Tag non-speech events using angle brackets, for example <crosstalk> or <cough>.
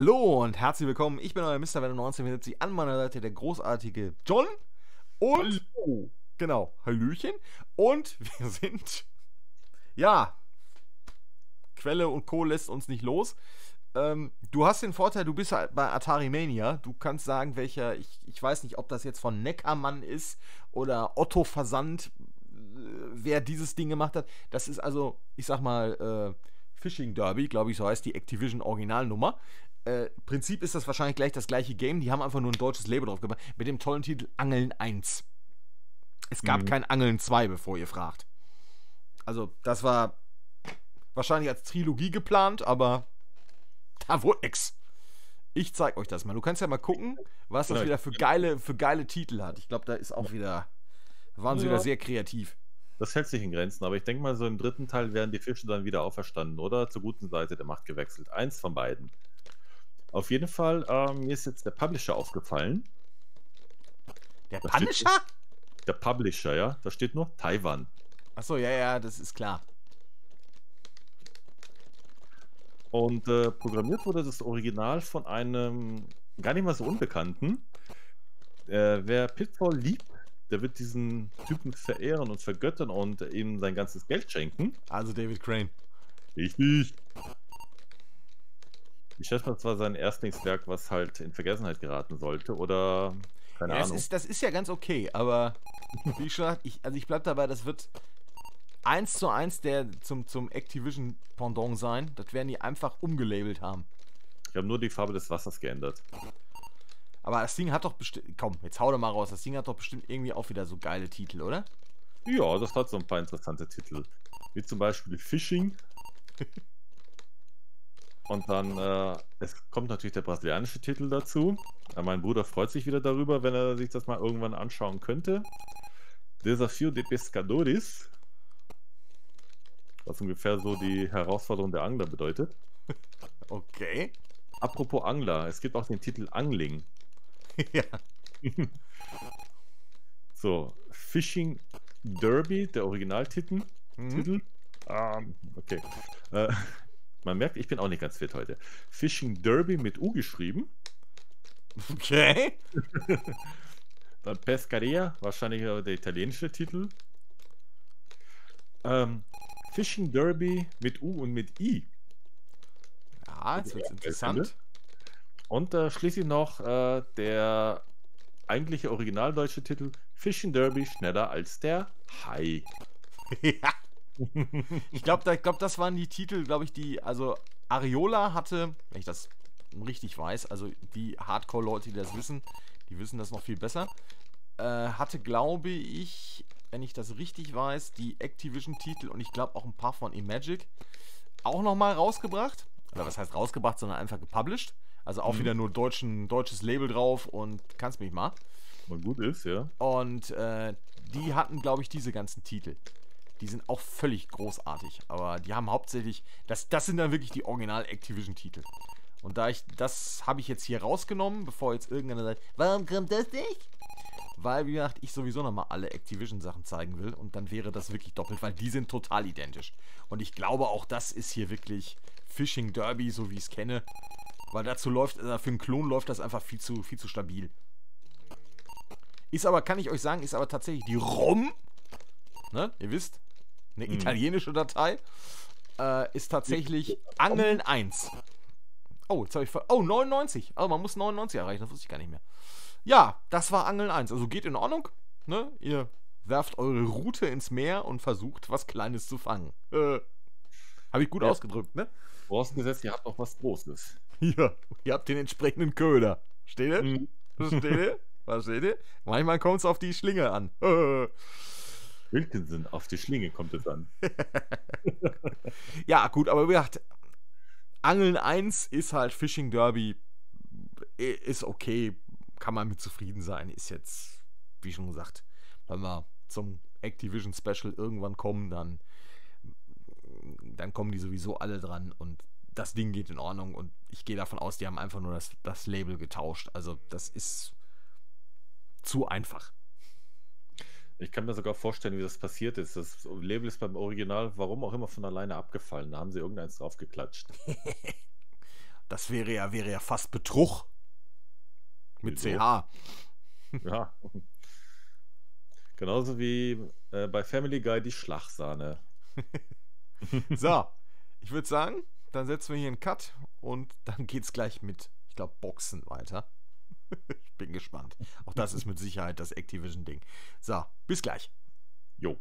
Hallo und herzlich willkommen. Ich bin euer Mr. Venom 1970. An meiner Seite der großartige John. Und. Hallo. Genau, Hallöchen. Und wir sind. Ja. Quelle und Co. lässt uns nicht los. Ähm, du hast den Vorteil, du bist bei Atari Mania. Du kannst sagen, welcher. Ich, ich weiß nicht, ob das jetzt von Neckermann ist oder Otto Versand, äh, wer dieses Ding gemacht hat. Das ist also, ich sag mal, äh, Fishing Derby, glaube ich, so heißt die Activision Originalnummer. Äh, Prinzip ist das wahrscheinlich gleich das gleiche Game. Die haben einfach nur ein deutsches Label drauf gemacht. Mit dem tollen Titel Angeln 1. Es gab Mhm. kein Angeln 2, bevor ihr fragt. Also, das war wahrscheinlich als Trilogie geplant, aber da wurde nix. Ich zeig euch das mal. Du kannst ja mal gucken, was das wieder für geile, für geile Titel hat. Ich glaube, da ist auch wieder. Waren sie Ja. wieder sehr kreativ. Das hält sich in Grenzen, aber ich denke mal, so im dritten Teil werden die Fische dann wieder auferstanden oder zur guten Seite der Macht gewechselt. Eins von beiden. Auf jeden Fall, ähm, mir ist jetzt der Publisher aufgefallen. Der Da steht- Punisher? Der Publisher, ja, da steht nur Taiwan. Achso, ja, ja, das ist klar. Und äh, programmiert wurde das Original von einem gar nicht mal so unbekannten. Äh, wer Pitfall liebt, der wird diesen Typen verehren und vergöttern und ihm sein ganzes Geld schenken. Also David Crane. Richtig. Ich schätze mal, das war sein Erstlingswerk, was halt in Vergessenheit geraten sollte. Oder keine Ja, das, Ahnung. ist, das ist ja ganz okay, aber wie schon gesagt, ich, also ich bleib dabei, das wird eins zu eins der zum, zum Activision Pendant sein. Das werden die einfach umgelabelt haben. Ich habe nur die Farbe des Wassers geändert. Aber das Ding hat doch bestimmt. Komm, jetzt hau doch mal raus. Das Ding hat doch bestimmt irgendwie auch wieder so geile Titel, oder? Ja, das hat so ein paar interessante Titel. Wie zum Beispiel Fishing. <laughs> Und dann, äh, es kommt natürlich der brasilianische Titel dazu. Äh, mein Bruder freut sich wieder darüber, wenn er sich das mal irgendwann anschauen könnte. Desafio de Pescadores. Was ungefähr so die Herausforderung der Angler bedeutet. <laughs> Okay. Apropos Angler, es gibt auch den Titel Angling. <laughs> ja. <laughs> So, Fishing Derby, der Originaltitel. Mhm. Titel. Ähm, okay. Äh, man merkt, ich bin auch nicht ganz fit heute. Fishing Derby mit U geschrieben. Okay. <laughs> Dann Pescaria, wahrscheinlich der italienische Titel. Ähm, Fishing Derby mit U und mit I. Ja, jetzt wird's Ja, interessant. Und äh, schließlich noch äh, der eigentliche originaldeutsche Titel Fishing Derby schneller als der Hai. <laughs> ja. Ich glaube, da, ich glaub, das waren die Titel, glaube ich, die. Also, Ariola hatte, wenn ich das richtig weiß, also die Hardcore-Leute, die das wissen, die wissen das noch viel besser. Äh, hatte, glaube ich, wenn ich das richtig weiß, die Activision-Titel und ich glaube auch ein paar von Imagic auch nochmal rausgebracht. Oder was heißt rausgebracht, sondern einfach gepublished. Also auch Mhm. wieder nur deutschen, deutsches Label drauf und kannst mich mal. Mal gut ist, ja. Und äh, die hatten, glaube ich, diese ganzen Titel. Die sind auch völlig großartig. Aber die haben hauptsächlich. Das, das sind dann wirklich die Original-Activision-Titel. Und da ich. Das habe ich jetzt hier rausgenommen, bevor jetzt irgendeiner sagt, warum kommt das nicht? Weil, wie gesagt, ich sowieso nochmal alle Activision-Sachen zeigen will. Und dann wäre das wirklich doppelt, weil die sind total identisch. Und ich glaube, auch das ist hier wirklich Fishing Derby, so wie ich es kenne. Weil dazu läuft, also für einen Klon läuft das einfach viel zu, viel zu stabil. Ist aber, kann ich euch sagen, ist aber tatsächlich die ROM, ne, ihr wisst, eine Mhm. italienische Datei, äh, ist tatsächlich Angeln 1. Oh, jetzt habe ich ver Oh, 99. Oh, man muss 99 erreichen, das wusste ich gar nicht mehr. Ja, das war Angeln 1. Also geht in Ordnung, ne? Ihr werft eure Route ins Meer und versucht, was Kleines zu fangen. Äh, habe ich gut Ja. ausgedrückt, ne? Vorausgesetzt, ihr habt noch was Großes. <laughs> Ja, ihr habt den entsprechenden Köder. Steht ihr? Mhm. Versteht ihr? <laughs> Versteht ihr? Manchmal kommt es auf die Schlinge an. Wilkinson, auf die Schlinge kommt es an. <laughs> ja, gut, aber wie gesagt, Angeln 1 ist halt Fishing Derby. Ist okay. Kann man mit zufrieden sein. Ist jetzt, wie schon gesagt, wenn wir zum Activision Special irgendwann kommen, dann, dann kommen die sowieso alle dran und das Ding geht in Ordnung und ich gehe davon aus, die haben einfach nur das, das Label getauscht. Also das ist zu einfach. Ich kann mir sogar vorstellen, wie das passiert ist. Das Label ist beim Original, warum auch immer, von alleine abgefallen. Da haben sie irgendeins draufgeklatscht. <laughs> Das wäre ja, wäre ja fast Betrug. Mit Wieso? CH. <laughs> Ja. Genauso wie äh, bei Family Guy die Schlagsahne. <laughs> So, ich würde sagen, dann setzen wir hier einen Cut und dann geht's gleich mit, ich glaube, Boxen weiter. <laughs> ich bin gespannt. Auch das ist mit Sicherheit das Activision-Ding. So, bis gleich. Jo.